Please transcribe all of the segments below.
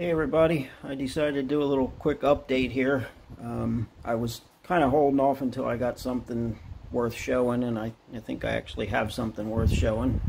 Hey everybody, I decided to do a little quick update here. Um, I was kind of holding off until I got something worth showing and I, I think I actually have something worth showing.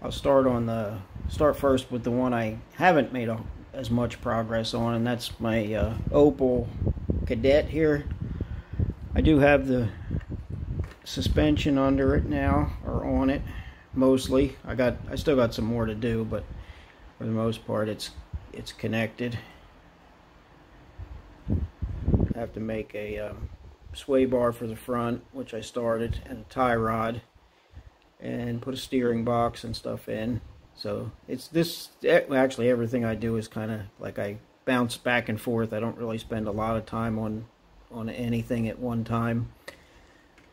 I'll start on the start first with the one I haven't made a, as much progress on and that's my uh, Opel Kadett here. I do have the suspension under it now or on it mostly. I got I still got some more to do but for the most part it's it's connected. I have to make a um, sway bar for the front, which I started, and a tie rod, and put a steering box and stuff in. So it's this, actually everything I do is kind of like I bounce back and forth. I don't really spend a lot of time on on anything at one time.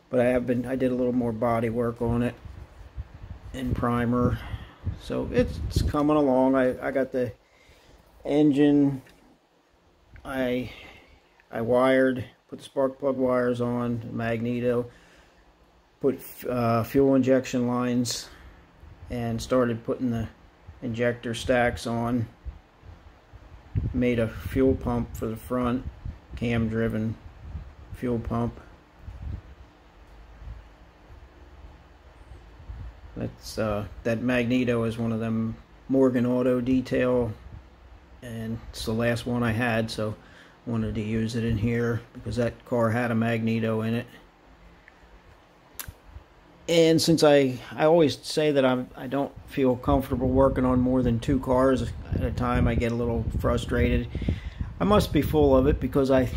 But I have been, I did a little more body work on it and primer. So it's coming along. I, I got the engine I I wired put the spark plug wires on magneto put uh, fuel injection lines and started putting the injector stacks on. Made a fuel pump for the front cam driven fuel pump. That's uh, that magneto is one of them Morgan Auto detail and it's the last one I had so wanted to use it in here because that car had a magneto in it. And since I I always say that I'm I don't feel comfortable working on more than two cars at a time I get a little frustrated. I must be full of it because I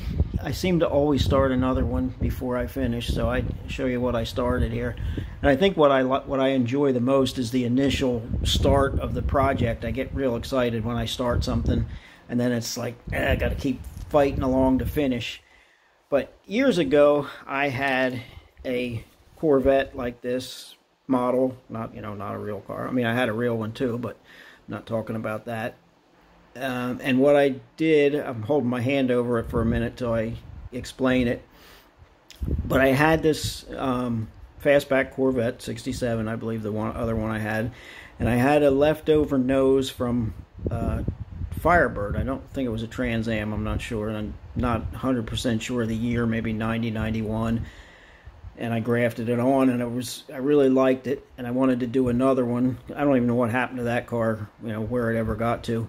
I seem to always start another one before I finish so I show you what I started here and I think what I what I enjoy the most is the initial start of the project. I get real excited when I start something, and then it's like eh, I got to keep fighting along to finish. But years ago, I had a Corvette like this model, not you know not a real car. I mean, I had a real one too, but I'm not talking about that. Um, and what I did, I'm holding my hand over it for a minute till I explain it. But I had this um, fastback Corvette 67, I believe the one other one I had, and I had a leftover nose from uh, Firebird. I don't think it was a Trans Am. I'm not sure, and I'm not 100% sure of the year, maybe 90, 91. And I grafted it on, and it was I really liked it, and I wanted to do another one. I don't even know what happened to that car, you know, where it ever got to,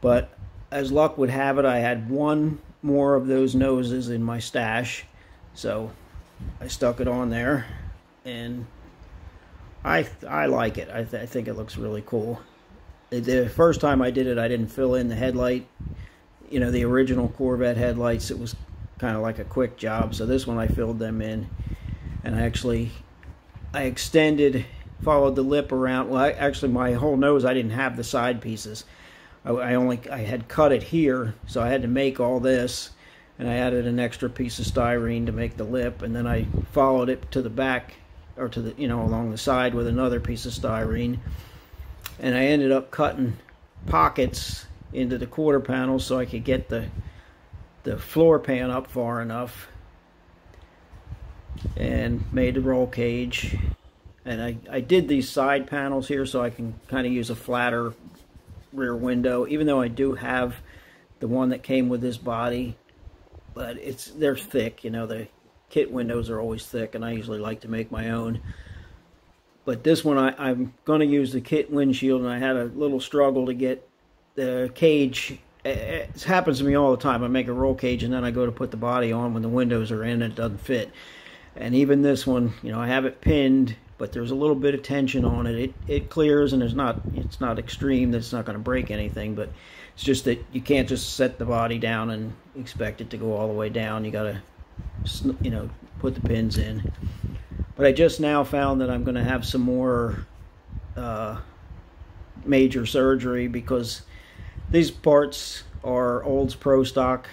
but as luck would have it, I had one more of those noses in my stash, so I stuck it on there and I I like it. I, th I think it looks really cool. The, first time I did it, I didn't fill in the headlight. You know, the original Corvette headlights. It was kind of like a quick job. So this one I filled them in, and I actually I extended, followed the lip around. Well, I, actually my whole nose I didn't have the side pieces. I, I only I had cut it here, so I had to make all this and I added an extra piece of styrene to make the lip and then I followed it to the back or to the you know along the side with another piece of styrene. And I ended up cutting pockets into the quarter panels so I could get the the floor pan up far enough and made the roll cage. And I, I did these side panels here so I can kind of use a flatter rear window even though I do have the one that came with this body but it's they're thick you know the kit windows are always thick and I usually like to make my own. But this one I, am going to use the kit windshield and I had a little struggle to get the cage. It happens to me all the time. I make a roll cage and then I go to put the body on when the windows are in and it doesn't fit. And even this one, you know, I have it pinned, but there's a little bit of tension on it. It it clears and it's not it's not extreme. That's not going to break anything, but it's just that you can't just set the body down and expect it to go all the way down. You got to you know, put the pins in. But I just now found that I'm going to have some more uh, major surgery because these parts are Olds Pro stock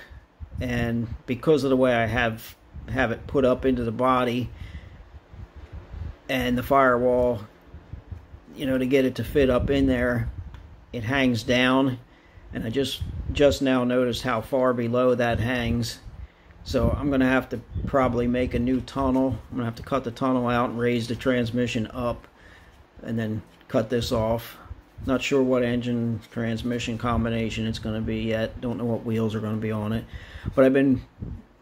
and because of the way I have have it put up into the body and the firewall you know to get it to fit up in there it hangs down and I just just now noticed how far below that hangs so I'm going to have to probably make a new tunnel. I'm going to have to cut the tunnel out and raise the transmission up and then cut this off. Not sure what engine transmission combination it's going to be yet. Don't know what wheels are going to be on it. But I've been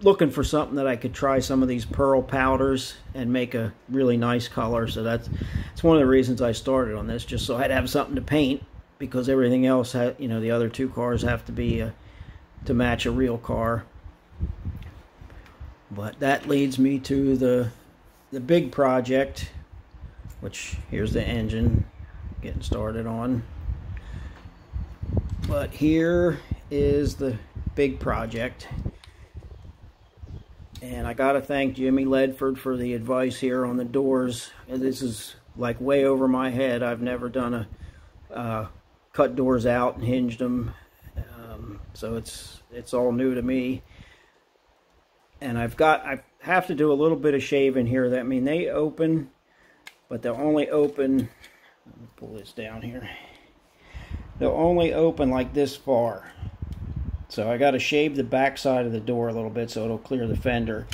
looking for something that I could try some of these pearl powders and make a really nice color. So that's, that's one of the reasons I started on this, just so I'd have something to paint because everything else, had, you know, the other two cars have to be uh, to match a real car. But that leads me to the the big project, which here's the engine getting started on. But here is the big project. And I got to thank Jimmy Ledford for the advice here on the doors. This is like way over my head. I've never done a uh, cut doors out and hinged them. Um, so it's it's all new to me. And I've got I have to do a little bit of shaving here. That I mean they open, but they'll only open let me pull this down here. They'll only open like this far. So I got to shave the back side of the door a little bit so it'll clear the fender.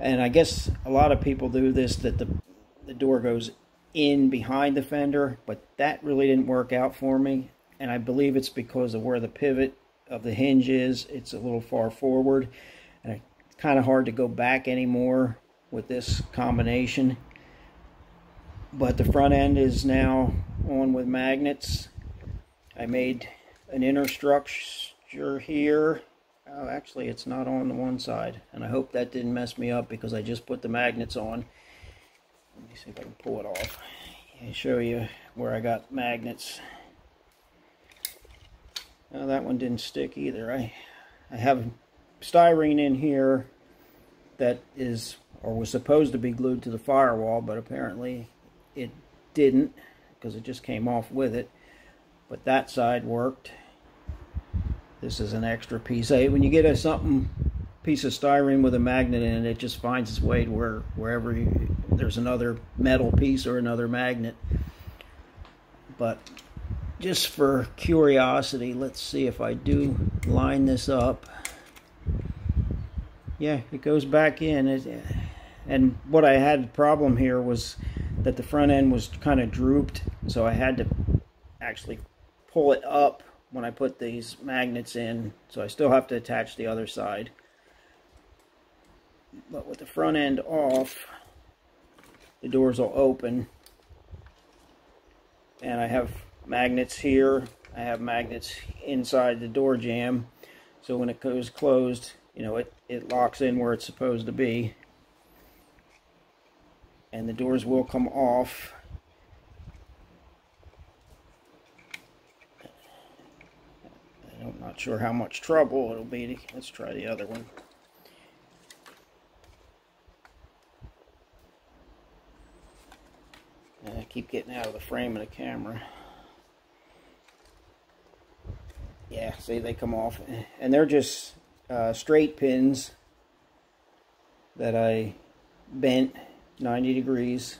And I guess a lot of people do this that the the door goes in behind the fender, but that really didn't work out for me. And I believe it's because of where the pivot of the hinge is. It's a little far forward. And it's kind of hard to go back anymore with this combination but the front end is now on with magnets. I made an inner structure here. Oh, actually, it's not on the one side, and I hope that didn't mess me up because I just put the magnets on. Let me see if I can pull it off. And show you where I got magnets. Oh, that one didn't stick either. I, I have styrene in here that is or was supposed to be glued to the firewall, but apparently it didn't because it just came off with it but that side worked this is an extra piece. Hey when you get a something piece of styrene with a magnet in it it just finds its way to where wherever you, there's another metal piece or another magnet. But just for curiosity let's see if I do line this up. Yeah it goes back in. It, and what I had problem here was that the front end was kind of drooped so I had to actually pull it up when I put these magnets in so I still have to attach the other side. But with the front end off the doors will open. And I have magnets here. I have magnets inside the door jamb. So when it goes closed you know it, it locks in where it's supposed to be. And the doors will come off I'm not sure how much trouble it'll be. Let's try the other one. And I keep getting out of the frame of the camera. Yeah, see they come off. And they're just uh, straight pins that I bent 90 degrees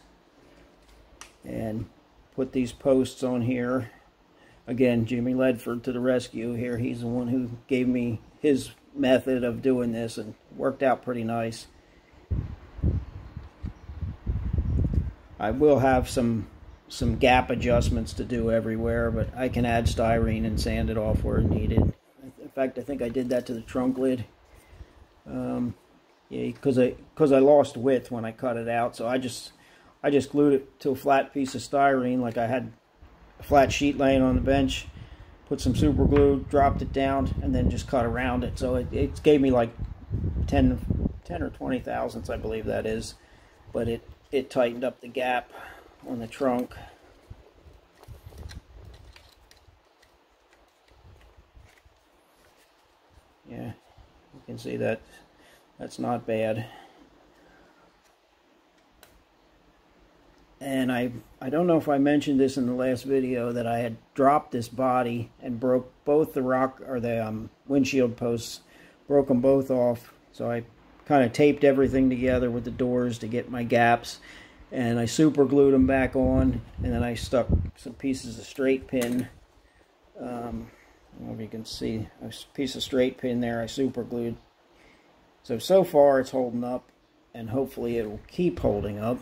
and put these posts on here again Jimmy Ledford to the rescue. Here he's the one who gave me his method of doing this and worked out pretty nice. I will have some some gap adjustments to do everywhere but I can add styrene and sand it off where needed. In fact I think I did that to the trunk lid. Um, yeah, because I because I lost width when I cut it out, so I just I just glued it to a flat piece of styrene, like I had flat sheet laying on the bench. Put some super glue, dropped it down, and then just cut around it. So it, it gave me like 10, 10 or 20 thousandths, I believe that is. But it, it tightened up the gap on the trunk. Yeah, you can see that that's not bad. And I, I don't know if I mentioned this in the last video that I had dropped this body and broke both the rock or the um, windshield posts, broke them both off. So I kind of taped everything together with the doors to get my gaps and I super glued them back on and then I stuck some pieces of straight pin um, I don't know if you can see a piece of straight pin there I super glued so, so far it's holding up and hopefully it will keep holding up.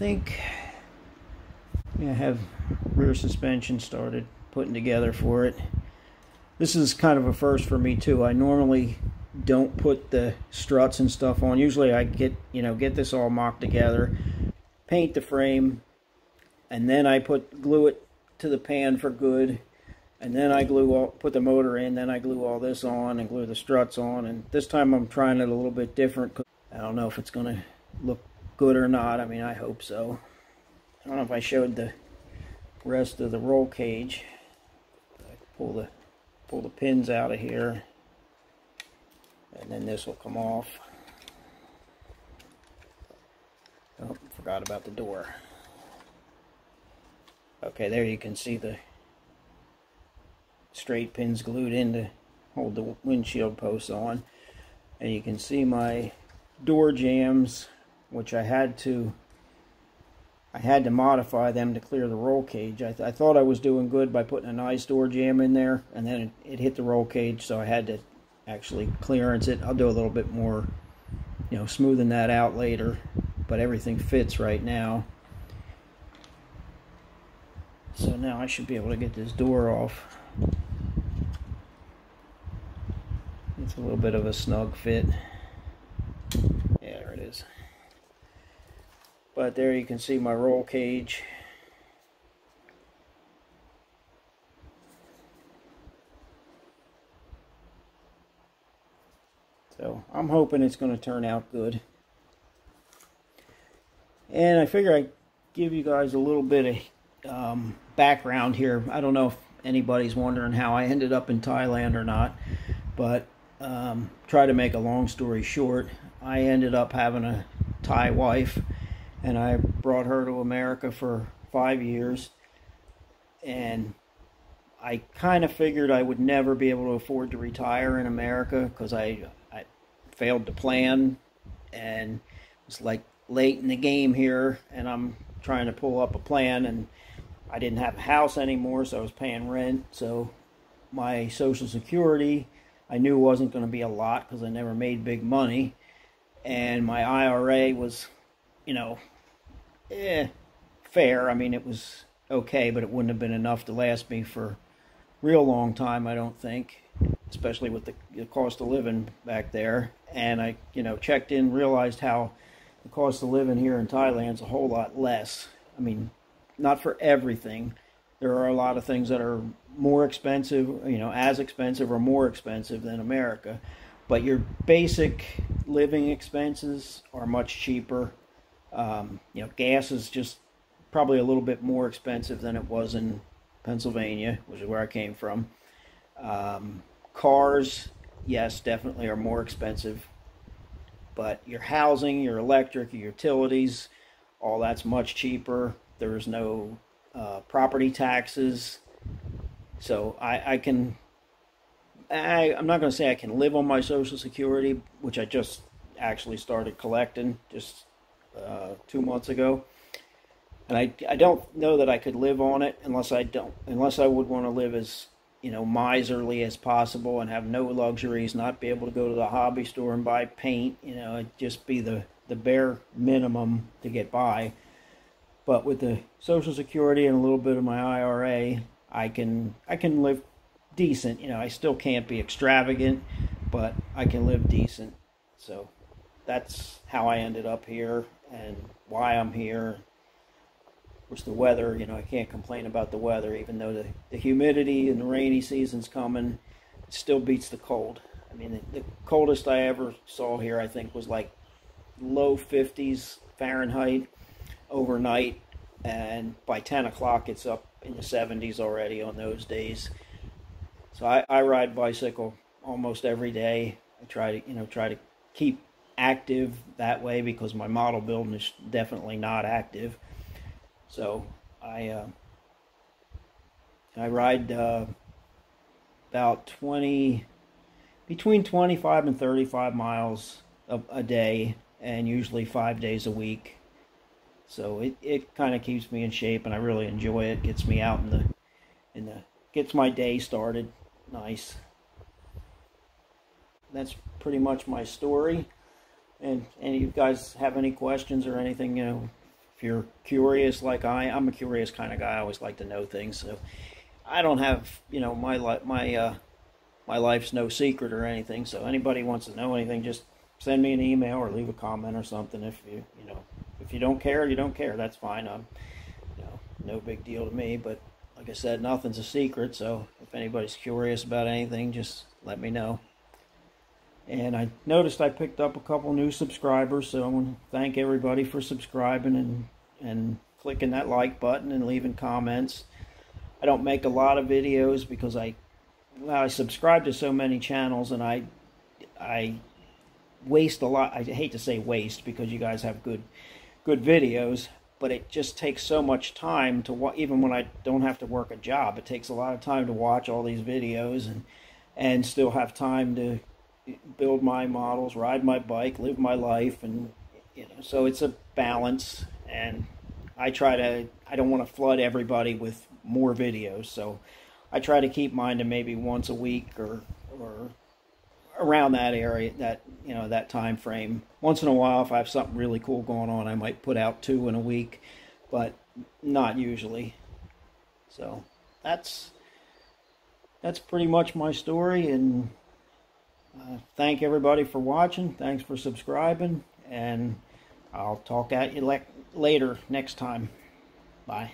Think I have rear suspension started putting together for it. This is kind of a first for me too. I normally don't put the struts and stuff on. Usually I get, you know, get this all mocked together, paint the frame, and then I put glue it to the pan for good. And then I glue all, put the motor in, then I glue all this on and glue the struts on. And this time I'm trying it a little bit different. I don't know if it's going to look good or not. I mean, I hope so. I don't know if I showed the rest of the roll cage. Pull the pull the pins out of here and then this will come off. Oh, forgot about the door. Okay, there you can see the straight pins glued in to hold the windshield posts on. And you can see my door jambs, which I had to I had to modify them to clear the roll cage. I, th I thought I was doing good by putting a nice door jamb in there, and then it, it hit the roll cage, so I had to actually clearance it. I'll do a little bit more, you know, smoothing that out later, but everything fits right now. So now I should be able to get this door off. It's a little bit of a snug fit. Yeah, there it is. But there you can see my roll cage. So I'm hoping it's going to turn out good. And I figure I'd give you guys a little bit of um, background here. I don't know if anybody's wondering how I ended up in Thailand or not, but um, try to make a long story short, I ended up having a Thai wife, and I brought her to America for five years, and I kind of figured I would never be able to afford to retire in America because I I failed to plan. And it's like late in the game here and I'm trying to pull up a plan and I didn't have a house anymore so I was paying rent. So my social security I knew wasn't going to be a lot because I never made big money. And my IRA was you know eh, fair I mean it was okay but it wouldn't have been enough to last me for real long time I don't think especially with the, the cost of living back there. And I, you know, checked in, realized how the cost of living here in Thailand is a whole lot less. I mean, not for everything. There are a lot of things that are more expensive, you know, as expensive or more expensive than America. But your basic living expenses are much cheaper. Um, you know, gas is just probably a little bit more expensive than it was in Pennsylvania, which is where I came from. Um, Cars, yes, definitely are more expensive. But your housing, your electric, your utilities, all that's much cheaper. There's no uh, property taxes. So I, I can, I, I'm not going to say I can live on my Social Security, which I just actually started collecting just uh, two months ago. And I, I don't know that I could live on it unless I don't, unless I would want to live as you know, miserly as possible and have no luxuries, not be able to go to the hobby store and buy paint, you know, just be the, the bare minimum to get by. But with the Social Security and a little bit of my IRA, I can I can live decent. You know, I still can't be extravagant, but I can live decent. So that's how I ended up here and why I'm here course, the weather, you know, I can't complain about the weather, even though the, the humidity and the rainy season's coming, it still beats the cold. I mean, the, the coldest I ever saw here, I think, was like low 50s Fahrenheit overnight, and by 10 o'clock, it's up in the 70s already on those days. So I, I ride bicycle almost every day. I try to, you know, try to keep active that way because my model building is definitely not active. So I uh, I ride uh, about 20 between 25 and 35 miles a, a day and usually five days a week. So it, it kind of keeps me in shape and I really enjoy it. Gets me out in the in the gets my day started nice. That's pretty much my story. And and you guys have any questions or anything, you know, if you're curious like I, I'm a curious kind of guy. I always like to know things. So I don't have, you know, my li- my uh, my life's no secret or anything. So anybody wants to know anything, just send me an email or leave a comment or something. If you you know if you don't care, you don't care. That's fine. I'm you know no big deal to me. But like I said, nothing's a secret. So if anybody's curious about anything, just let me know. And I noticed I picked up a couple new subscribers, so I want to thank everybody for subscribing and and clicking that like button and leaving comments. I don't make a lot of videos because I well, I subscribe to so many channels and I I waste a lot. I hate to say waste because you guys have good good videos, but it just takes so much time to watch. Even when I don't have to work a job, it takes a lot of time to watch all these videos and and still have time to build my models, ride my bike, live my life, and you know. So it's a balance, and I try to. I don't want to flood everybody with more videos, so I try to keep mine to maybe once a week or or around that area that you know that time frame once in a while if i have something really cool going on i might put out two in a week but not usually so that's that's pretty much my story and uh, thank everybody for watching. Thanks for subscribing. And i'll talk at you later next time. Bye